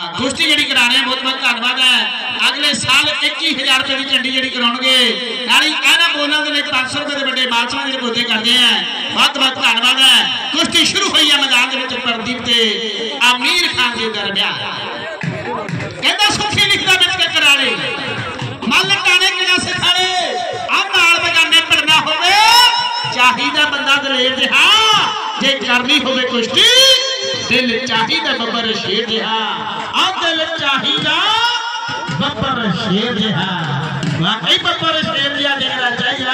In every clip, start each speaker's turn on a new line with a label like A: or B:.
A: ਕੁਸ਼ਤੀ ਜਿਹੜੀ ਕਰਾ ਰਹੇ ਆ ਬਹੁਤ ਬਹੁਤ ਧੰਨਵਾਦ ਹੈ ਅਗਲੇ ਸਾਲ 21000 ਰੁਪਏ ਦੀ ਝੰਡੀ ਜਿਹੜੀ ਕਰਾਉਣਗੇ ਨਾਲੇ ਇਹਨਾਂ ਬੋਲਾਂ ਦੇ ਲਈ 500 ਰੁਪਏ ਦੇ ਵੱਡੇ ਬਾਦਸ਼ਾਹ ਜਿਹੜੇ ਪੌਦੇ ਕਰਦੇ ਆ ਬਹੁਤ ਬਹੁਤ ਧੰਨਵਾਦ ਹੈ ਕੁਸ਼ਤੀ ਸ਼ੁਰੂ ਹੋਈ ਹੈ ਮੈਦਾਨ ਦੇ ਵਿੱਚ ਪ੍ਰਦੀਪ ਤੇ ਅਮੀਰ ਖਾਨ ਦੇ ਦਰਮਿਆਨ ਕਹਿੰਦਾ ਸੁਖੀ ਲਿਖਦਾ ਵਿੱਚ ਕੇ ਕਰਾ ਲੈ ਮੱਲ ਟਾਣੇ ਕਿਹੜਾ ਸਿਖਾਲੇ ਆ ਨਾਲ ਬਗਾਨੇ ਪੜਨਾ ਹੋਵੇ ਚਾਹੀਦਾ ਬੰਦਾ ਦਲੇਰ ਜਿਹਾ ਜੇ ਕਰਨੀ ਹੋਵੇ ਕੁਸ਼ਤੀ ਦਿਲ ਚਾਹੀਦਾ ਬੱਬਰ ਸ਼ੇਰ ਜਿਹਾ ਆ ਦਿਲ ਚਾਹੀਦਾ ਬੱਬਰ ਸ਼ੇਰ ਜਿਹਾ ਵਾਕਈ ਬੱਬਰ ਸ਼ੇਰ ਜਿਹਾ ਦੇਖਣਾ ਚਾਹੀਦਾ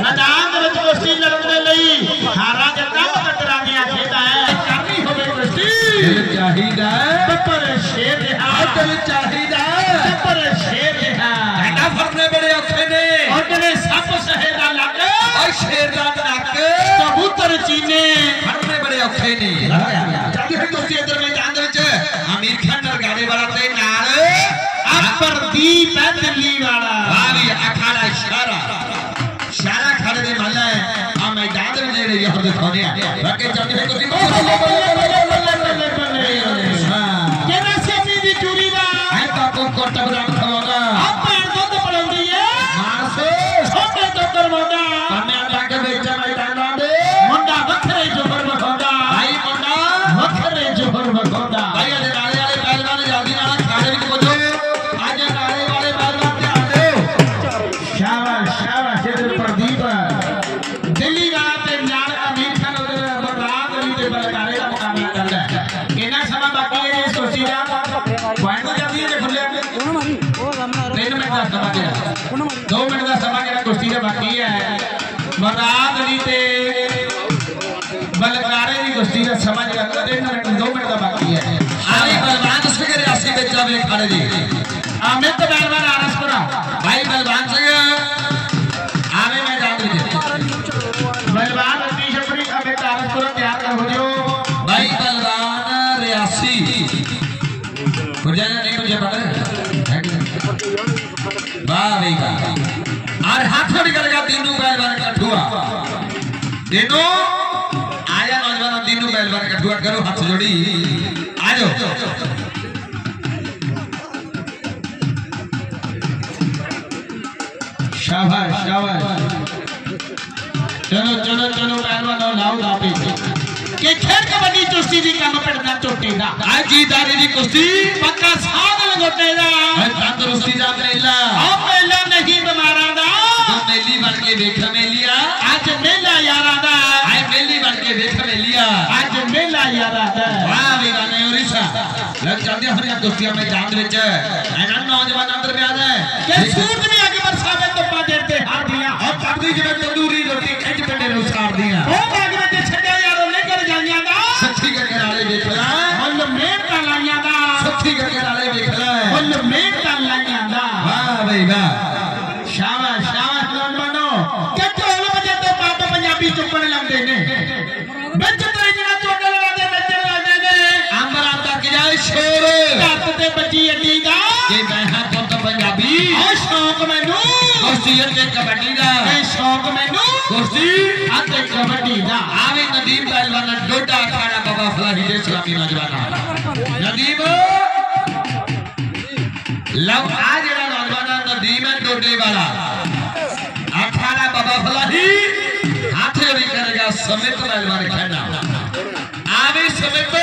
A: ਮੈਦਾਨ ਦੇ ਵਿੱਚ ਕੁਸ਼ਤੀ ਲੜਨ ਦੇ ਲਈ ਹਾਰਾ ਜੱਟਾ ਟਕਰਾ ਦੀਆਂ ਖੇਡਾਂ ਹੈ ਕਰਨੀ ਹੋਵੇ ਕੁਸ਼ਤੀ
B: ਦਿਲ ਚਾਹੀਦਾ ਹੈ,
A: ਬੱਬਰ ਸ਼ੇਰ ਜਿਹਾ
B: ਦਿਲ ਚਾਹੀਦਾ ਹੈ।
A: ਬੱਬਰ ਸ਼ੇਰ ਜਿਹਾ
B: ਐਡਾ ਫਰਨੇ ਬੜੇ ਔਖੇ ਨੇ
A: ਉਹਨੇ ਸੱਪ ਸਹੇ ਦਾ ਲੱਗ
B: ਓਏ ਸ਼ੇਰ ਦਾ ਨੱਕ
A: ਕਬੂਤਰ ਚੀਨੇ
B: ਫਰਨੇ ਬੜੇ ਔਖੇ ਨੇ ਜਾਂਦੇ ਹੋਏ ਤੁਸੀਂ ਇਧਰ ਮੈਦਾਨ ਦੇ ਵਿੱਚ
A: दी पे दिल्ली वाला भारी अखाड़ा इशारा इशारा खड़े दे भले आ मैदान में ले रही हर
B: दिखाने बाकी चलते को दिखा खड़े जी अमित
A: तो बैलवान आरसपुरा
B: भाई, बलवान सिंह आगे में जान
A: दीजिए बलवान नीचे अपनी अमित आरसपुरा तैयार कर बोलियो
B: भाई, बलवान रियासी। गुर्जर नहीं, मुझे पता है। वाह, भाई का आर हाथ में निकल गया तीनों बार का ठुआ। तीनों? आया, नौजवान, तीनों बार का ठुआ, करो हाथ जोड़ी।
A: शाबाश शाबाश चलो चलो चलो पहलवानों लाओ दापे कि खेल कबड्डी चुस्ती दी काम पिटना चोटे दा
B: आज की दारी दी कुश्ती
A: पक्का साध लगोटे दा
B: आज तंदुरुस्ती दा मेला
A: आ मेला नहीं बीमारा दा
B: तो मेली बन के देख मेलिया
A: आज मेला यारा दा
B: आए मेली बन के देख मेलिया
A: आज मेला यारा दा
B: ਵਾਹ ਵੀ ਗਾਣੇ ਉਰੀਸਾ ਲੱਗ ਜਾਂਦੇ ਹਰੀਆਂ ਕੁਸ਼ਤੀਆਂ ਮੈਦਾਨ ਦੇ ਵਿੱਚ ਇਹਨਾਂ ਨੌਜਵਾਨਾਂ ਦਰਮਿਆਨ
A: कि
B: ਹੈ
A: सूरज ने आगे
B: ਦੀ ਜਿਵੇਂ ਤੰਦੂਰੀ ਰੋਟੀ ਖਿੱਚ ਪਿੰਡੇ ਨੂੰ ਸਾੜਦੀਆਂ
A: ਉਹ ਬਾਗਵਾਂ ਤੇ ਛੱਡਿਆ ਯਾਰੋ ਨਹੀਂ ਕਰ ਜਾਂਦੀਆਂ ਦਾ
B: ਸੱਚੀ ਕਰਕੇ ਨਾਲੇ ਵੇਖ ਲੈ
A: ਹੁਣ ਮਿਹਨਤਾਂ ਲਾਈਆਂ ਦਾ
B: ਸੱਚੀ ਕਰਕੇ ਨਾਲੇ ਵੇਖ ਲੈ
A: ਹੁਣ ਮਿਹਨਤਾਂ ਲਾਈਆਂ ਦਾ
B: ਵਾਹ ਬਈ ਵਾਹ
A: ਸ਼ਾਬਾਸ਼ ਸ਼ਾਬਾਸ਼ ਲੋਨ ਬਣੋ ਕਿ ਢੋਲ ਵਜੇ ਤੇ ਬਾਬਾ ਪੰਜਾਬੀ ਚੁੱਪਣ ਲੰਦੇ ਨੇ ਵਿੱਚ ਤੇ ਜਿਹੜਾ ਚੋਟਲ ਵਾਦੇ ਨੱਚਣ ਲੱਗਦੇ ਨੇ
B: ਅੰਦਰ ਆਤਾ ਕਿ ਜਾਏ ਸ਼ੇਰ
A: ਧੱਤ ਤੇ ਬੱਜੀ ਅੱਡੀ ਦਾ
B: ਜੇ ਮੈਂ ਕੁਸ਼ਤੀ ਅਤੇ ਕਬੱਡੀ ਦਾ
A: ਇਹ ਸ਼ੌਕ ਮੈਨੂੰ
B: ਕੁਸ਼ਤੀ
A: ਅਤੇ ਕਬੱਡੀ ਦਾ
B: ਆਵੇ ਨਦੀਮ ਪਹਿਲਵਾਨ ਡੋਡਾ ਅਖਾੜਾ ਬਾਬਾ ਫਲਾਹੀ ਦੇ ਸਲਾਮੀ ਨੌਜਵਾਨਾਂ ਨਦੀਮ ਲਓ ਆ ਜਿਹੜਾ ਨੌਜਵਾਨ ਨਦੀਮ ਹੈ ਡੋਡੇ ਵਾਲਾ ਅਖਾੜਾ ਬਾਬਾ ਫਲਾਹੀ ਹੱਥ ਜੋੜੀ ਕਰੇਗਾ ਸਮਿਤ ਪਹਿਲਵਾਨ ਖੇਡਣਾ ਆਵੇ ਸਮਿਤ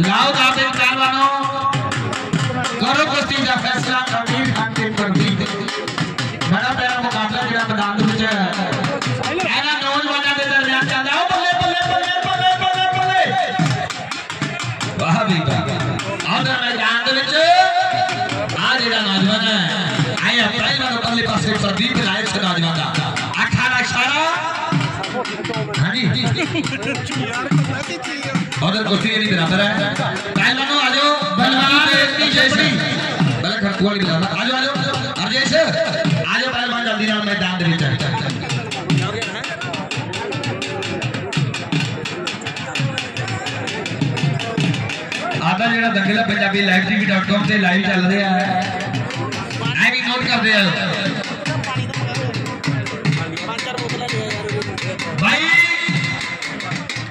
A: ਲਾਓ ਦਾਦੇ ਪਹਿਲਵਾਨੋ ਕਰੋ ਕੁਸ਼ਤੀ ਦਾ ਫੈਸਲਾ ਅਮੀਰ ਖਾਨ ਤੇ ਪ੍ਰਦੀਪ ਬੜਾ ਪਿਆਰਾ ਮੁਕਾਬਲਾ ਜਿਹੜਾ ਮੈਦਾਨ ਦੇ ਵਿੱਚ ਇਹਨਾਂ ਨੌਜਵਾਨਾਂ ਦੇ ਦਰਮਿਆਨ ਚੱਲਦਾ ਉਹ ਬੱਲੇ ਬੱਲੇ ਬੱਲੇ ਬੱਲੇ ਬੱਲੇ ਬੱਲੇ
B: ਵਾਹ ਵੀ ਵਾਹ ਆਦਰ ਮੈਦਾਨ ਦੇ ਵਿੱਚ ਆ ਜਿਹੜਾ ਨੌਜਵਾਨ ਹੈ ਆਇਆ ਪਹਿਲਾਂ ਨੂੰ ਪਰਲੇ ਪਾਸੇ ਪ੍ਰਦੀਪ ਨਾਇਕ ਸੇ ਨੌਜਵਾਨ ਦਾ ਅਖਾੜਾ ਇਸ਼ਾਰਾ ਹਾਂਜੀ उधर कुर्सी नहीं बराबर है। पहलवानों आ जाओ। बलवान इतनी जैसे। बलक खड़कुआ भी बराबर आ जाओ आ जाओ। अब जैसे आ जाओ पहलवान जल्दी ना मैदान दे चाहिए आधा ਜਿਹੜਾ ਦੰਗਲਾ ਪੰਜਾਬੀ ਲਾਈਵ tv.com ਤੇ
A: ਲਾਈਵ ਚੱਲ ਰਿਹਾ ਹੈ
B: ਐ ਵੀ ਨੋਟ ਕਰਦੇ ਆ। ਭਾਈ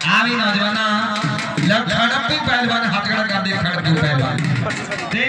B: ਆ ਵੀ ਨੌਜਵਾਨਾਂ। ਆਪੇ ਪਹਿਲਵਾਨ ਹੱਥ ਖੜਾ ਕਰਦੇ ਖੜਦੂ ਪਹਿਲਵਾਨ
A: ਦੇ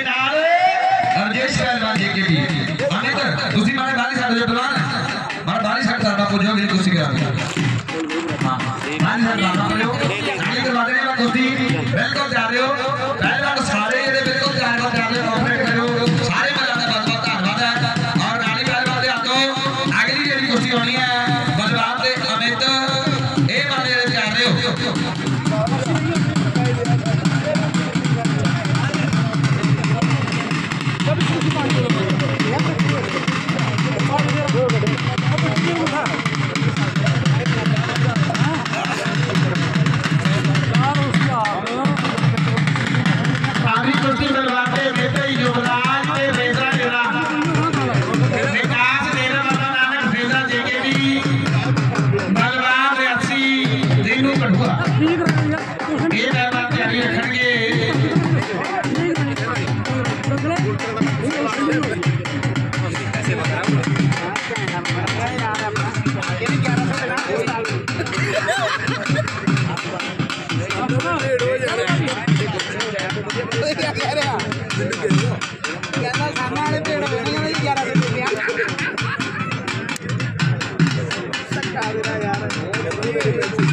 A: Obrigado.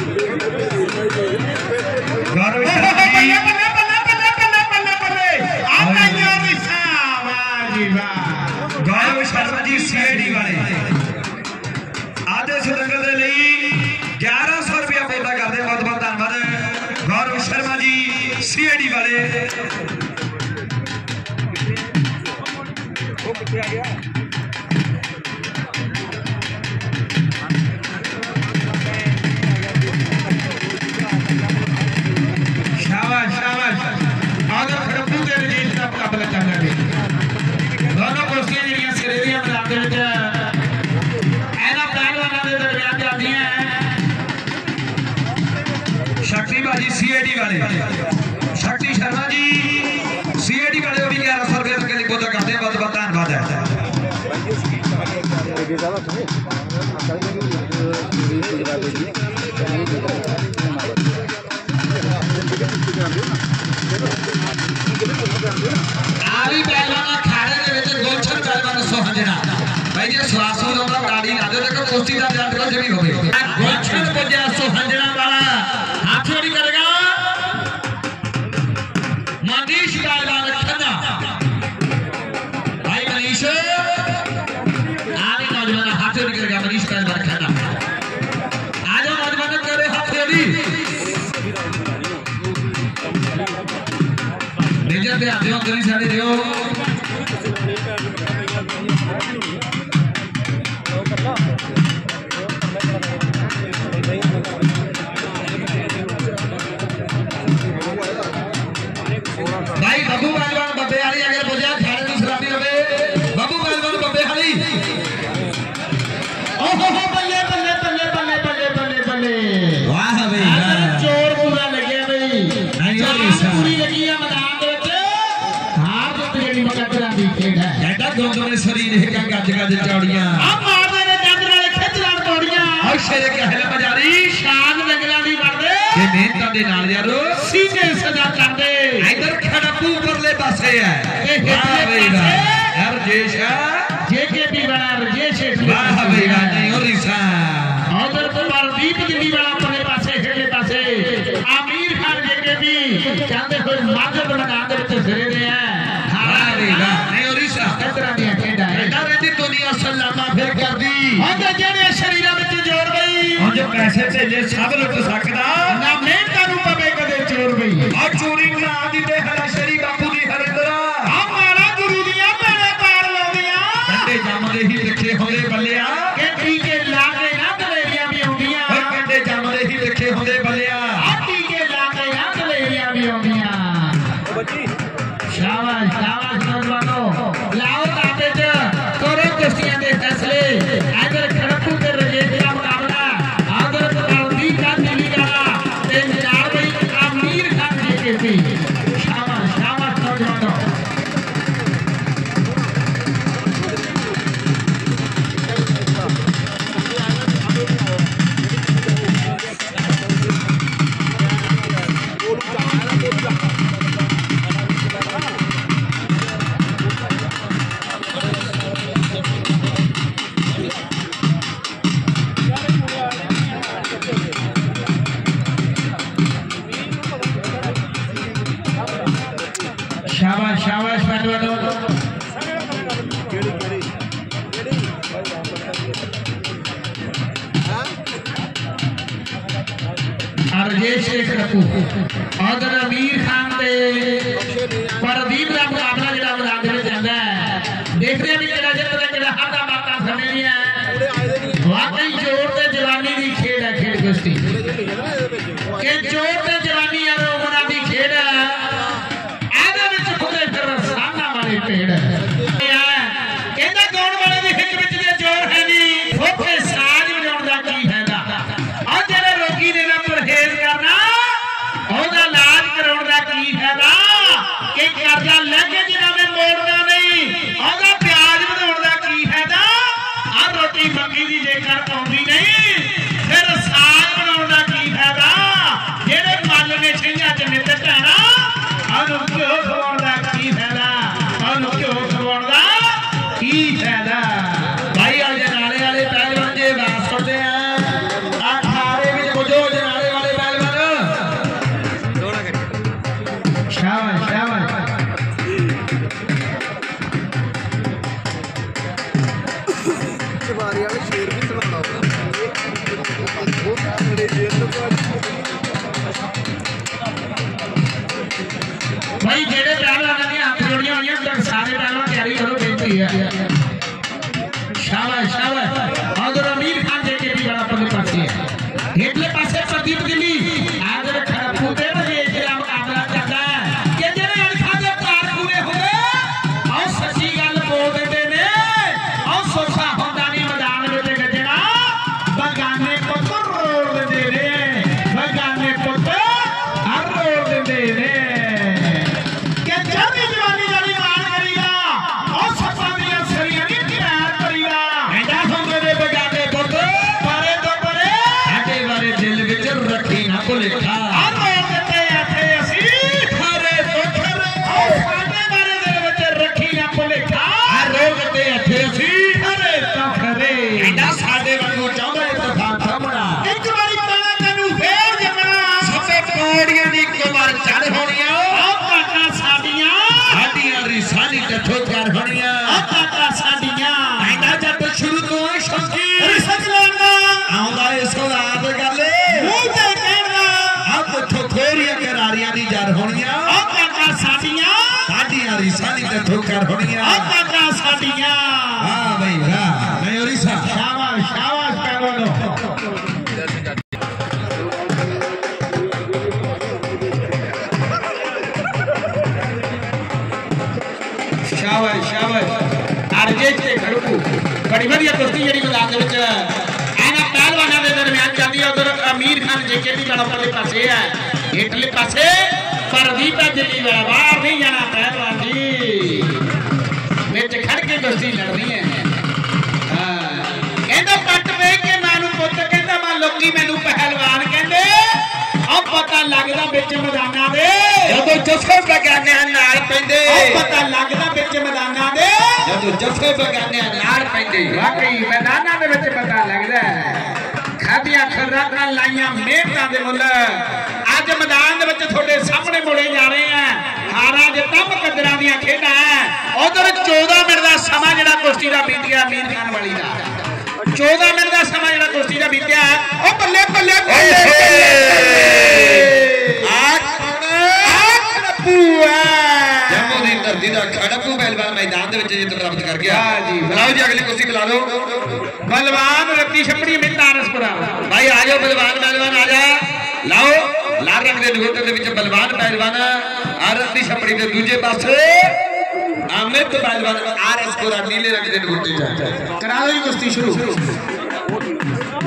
A: है Dejate a gracias a
B: Dios. ਸ਼ੇਰ ਕਹਿਲ ਬਜਾਰੀ
A: ਸ਼ਾਨ ਨਗਰਾਂ ਦੀ ਵੜਦੇ
B: ਕਿ ਮਿਹਨਤ ਦੇ ਨਾਲ ਯਾਰੋ।
A: ਸੀਨੇ ਸਜਾ ਕਰਦੇ।
B: ਇਧਰ ਖੜਪੂ ਪਰਲੇ ਪਾਸੇ ਹੈ।
A: ਇਹ
B: ਹਿੱਲੇ
A: ਪਾਸੇ।
B: ਹਰ ਜੇਸ਼ਾ
A: ਜੇ ਕੇ ਵੀ ਵਾਰ
B: ਜੇ ਸ਼ੇਰ ਵਾਹ ਬਈ ਨਹੀਂ ਹੋ ਤੇ ਜੇ ਸਾਧ ਲੁੱਟ ਸਕਦਾ
A: ਨਾ ਮਿਹਨਤ ਰੂਪਾ ਬਈ ਕਦੇ ਚੋਰ ਬਈ ਆ
C: ਚੋਰੀ ਬਣਾ ਦਿੱਤੇ
A: ਅਰਜੇਸ਼ ਸ਼ੇਖ ਰੱਪੂ ਆਦਰ ਅਮੀਰ ਖਾਨ ਦੇ ਪਰਦੀਪ ਦਾ ਮੁਕਾਬਲਾ ਜਿਹੜਾ ਮੈਦਾਨ ਦੇ ਵਿੱਚ ਜਾਂਦਾ ਹੈ ਦੇਖਦੇ ਹਾਂ ਵੀ
C: সারা ठोकर
A: होनिया पगड़ा
C: साडिया वाह भाई वाह। नहीं ओरिसा शाबाश शाबाश पैरोलो।
A: शाबाश शाबाश। आरजेच के खड़कू। बड़ी बढ़िया कुश्ती जड़ी गुलाब दे विच एना पहलवाना दे दरमियान जांदी है उधर। अमीर खान जेके भी गणपति पासे है। हेठले पासे। ਪਰਦੀਪ ਹੈ
B: ਦਿੱਲੀ
A: ਵਾਲਾ ਬਾਹਰ ਨਹੀਂ ਜਾਣਾ ਪਹਿਲਵਾਨ ਜੀ। ਵਿੱਚ ਖੜ ਕੇ ਕੁਸ਼ਤੀ ਲੜਨੀ ਹੈ। ਹਾਂ। ਕਹਿੰਦਾ ਪੱਟ ਵੇਖ ਕੇ ਮੈਨੂੰ ਪੁੱਤ ਕਹਿੰਦਾ ਮੈਂ ਲੋਕੀ ਮੈਨੂੰ ਪਹਿਲਵਾਨ ਕਹਿੰਦੇ। ਉਹ ਪਤਾ ਲੱਗਦਾ ਵਿੱਚ ਮੈਦਾਨਾਂ ਦੇ।
B: ਜਦੋਂ ਜੱਫੇ ਬਗਾਨਿਆਂ ਨਾਲ ਪੈਂਦੇ।
A: ਉਹ ਪਤਾ ਲੱਗਦਾ ਵਿੱਚ ਮੈਦਾਨਾਂ ਦੇ।
B: ਜਦੋਂ ਜੱਫੇ ਬਗਾਨਿਆਂ ਨਾਲ ਪੈਂਦੇ।
A: ਵਾਕਈ ਮੈਦਾਨਾਂ ਦੇ ਵਿੱਚ ਪਤਾ ਲੱਗਦਾ ਖਾਦੀਆਂ ਖਰਾਕਾਂ ਲਾਈਆਂ ਮਿਹਨਤਾਂ ਦੇ ਮੁੱਲ। ਅੱਜ ਮੈਦਾਨ ਵਿੱਚ ਤੁਹਾਡੇ ਸਾਹਮਣੇ ਮੋੜੇ ਜਾ ਰਹੇ ਆ ਹਾਰਾਂ ਜਿੱਤਾਂ ਮੁਕੱਦਰਾਂ ਦੀਆਂ ਖੇਡਾਂ ਉਧਰ 14 ਮਿੰਟ ਦਾ ਸਮਾਂ ਜਿਹੜਾ ਕੁਸ਼ਤੀ ਦਾ ਬੀਤ ਗਿਆ ਅਮੀਰ ਖਾਨ ਵਾਲੀ ਦਾ 14 ਮਿੰਟ ਦਾ ਸਮਾਂ ਜਿਹੜਾ ਕੁਸ਼ਤੀ ਦਾ ਬੀਤਿਆ ਉਹ ਬੱਲੇ ਬੱਲੇ ਬੱਲੇ
B: ਆ
A: ਪੂਆ
B: ਜੰਮੂ ਦੀ ਧਰਤੀ ਦਾ ਖੜਪੂ ਪਹਿਲਵਾਨ ਮੈਦਾਨ ਦੇ ਵਿੱਚ ਜਿੱਤ ਪ੍ਰਾਪਤ ਕਰ ਗਿਆ
A: ਵਾਹ ਜੀ, ਵਾਹ।
B: ਬੁਲਾਓ ਜੀ ਅਗਲੀ ਕੁਸ਼ਤੀ ਬੁਲਾ ਦਿਓ
A: ਬਲਵਾਨ ਰੱਤੀ ਛਪੜੀ ਮਿੰਦਾਰਸਪੁਰਾ
B: ਭਾਈ ਆ ਜਾਓ ਬਲਵਾਨ ਪਹਿਲਵਾਨ ਆ ਜਾ ਲਾਓ ਲਾਲ ਰੰਗ ਦੇ ਦੁਗੱਤੇ ਦੇ ਵਿੱਚ ਬਲਵਾਨ ਪਹਿਲਵਾਨ ਆਰਤ ਦੀ ਛਪੜੀ ਦੇ ਦੂਜੇ ਪਾਸੇ ਅਮਿਤ ਪਹਿਲਵਾਨ ਆਰਐਸ ਕੋਰਾ ਨੀਲੇ ਰੰਗ ਦੇ ਦੁਗੱਤੇ ਚ
A: ਕਰਾ ਲਓ ਜੀ ਕੁਸ਼ਤੀ ਸ਼ੁਰੂ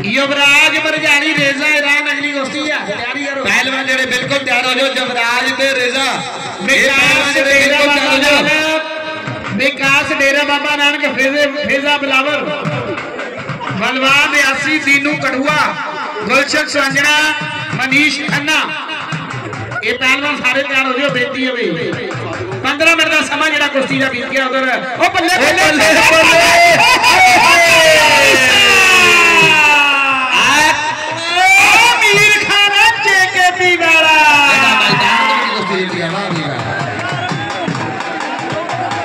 A: ਯੁਵਰਾਜ ਮਰਜਾਣੀ ਰੇਜ਼ਾ ਇਰਾਨ ਅਗਲੀ ਕੁਸ਼ਤੀ ਆ ਤਿਆਰੀ ਕਰੋ
B: ਪਹਿਲਵਾਨ ਜਿਹੜੇ ਬਿਲਕੁਲ ਤਿਆਰ ਹੋ ਜਾਓ ਜਵਰਾਜ ਤੇ ਰੇਜ਼ਾ ਇਹ ਪਹਿਲਵਾਨ
A: ਵਿਕਾਸ
B: ਜਿਹੜੇ
A: ਡੇਰਾ
B: ਬਿਲਕੁਲ ਤਿਆਰ ਹੋ
A: ਬਾਬਾ
B: ਜਾਓ
A: ਨਾਨਕ ਵਿਕਾਸ ਡੇਰਾ ਬਾਬਾ ਨਾਨਕ ਫੇਜ਼ੇ ਫੇਜ਼ਾ ਬਲਾਵਰ ਬਲਵਾਨ ਬਿਆਸੀ ਦੀਨੂ ਕੜੂਆ ਗੁਲਸ਼ਨ ਸੰਜਣਾ ਮਨੀਸ਼ ਖੰਨਾ। ਇਹ ਪਹਿਲਵਾਨ ਸਾਰੇ ਤਿਆਰ ਹੋ ਜਿਓ ਬੇਤੀ ਹੈ ਬਈ 15 ਮਿੰਟ ਦਾ ਸਮਾਂ ਜਿਹੜਾ ਕੁਸ਼ਤੀ ਦਾ ਬੀਤ ਗਿਆ ਉਧਰ। ਉਹ ਬੱਲੇ ਬੱਲੇ ਬੱਲੇ ਅਮੀਰ ਖਾਨ ਜੇਕੇਪੀ ਵਾਲਾ।